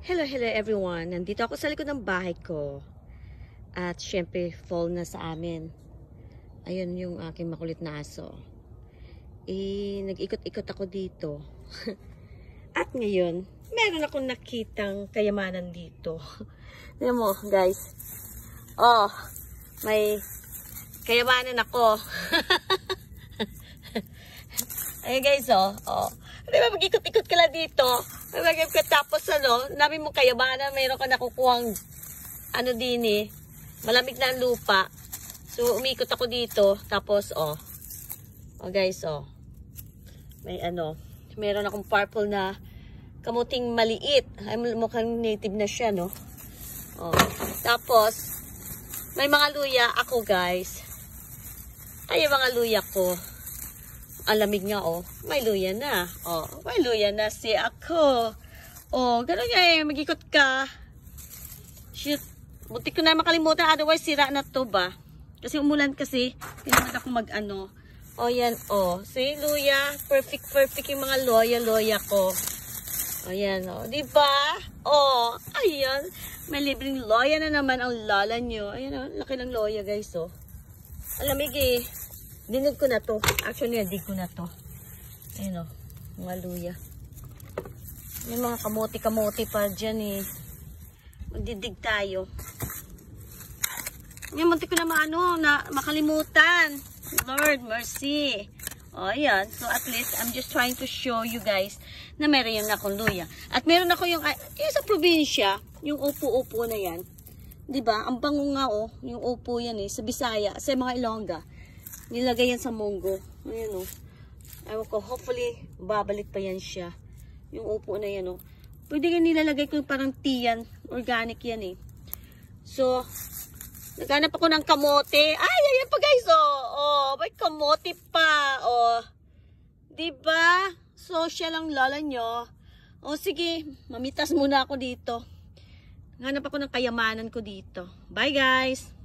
Hello, hello everyone. Nandito ako sa likod ng bahay ko. At syempre, fall na sa amin. Ayun yung aking makulit na aso. Eh, nag-ikot-ikot ako dito. At ngayon, meron akong nakitang kayamanan dito. Tignan mo, guys. Oh, may kayamanan ako. Ayun guys, oh. oh. Di ba mag-ikot-ikot ka lang dito? Mag-ikot tapos ano, namin mo kayamanan, mayroon ka nakukuhang ano din eh, malamig na ang lupa. So, umikot ako dito. Tapos, oh. Oh, guys, oh. May ano, meron akong purple na kamuting maliit. Ay, mukhang native na siya, no? Oh. Tapos, may mga luya ako, guys. Ay, yung mga luya ko. Ang lamig nga, oh. May luya na. Oh, may luya na si ako. Oh, gano'n nga eh. Magikot ka. Shit. Buti ko na makalimutan. Otherwise, sira na to ba? Kasi umulan kasi. Pinamad ako mag-ano. Oh, yan. Oh, see, luya. Perfect, perfect yung mga loya-loya ko. Oh, yan. Oh, di ba? Oh, ayan. May libreng loya na naman ang lala nyo. Ayan, oh. Laki ng loya, guys, oh. Ang lamig eh. Dinig ko na to. Actually, nadig ko na to. Ayun o. Mga luya. May mga kamote-kamote pa dyan eh. Magdidig tayo. Yung munti ko na maano, na makalimutan. Lord, mercy. O, ayan. So, at least, I'm just trying to show you guys na meron yung akong luya. At meron ako yung, yung sa probinsya, yung upo-upo na yan. ba? Ang bango nga oh, yung upo yan eh sa Bisaya, sa mga Ilongga. Nilagay yan sa munggo. Ayun oh. Ewan ko, hopefully babalik pa yan siya. Yung upo na yan oh. Pwede yan nilalagay ko parang tiyan, organic yan eh. So, naghanap ako ng kamote. Ay, ayan pa guys oh. Oh, may kamote pa. Oh. 'Di ba? Social ang lola nyo. O sige, mamitas muna ako dito. Hanap ako ng kayamanan ko dito. Bye guys!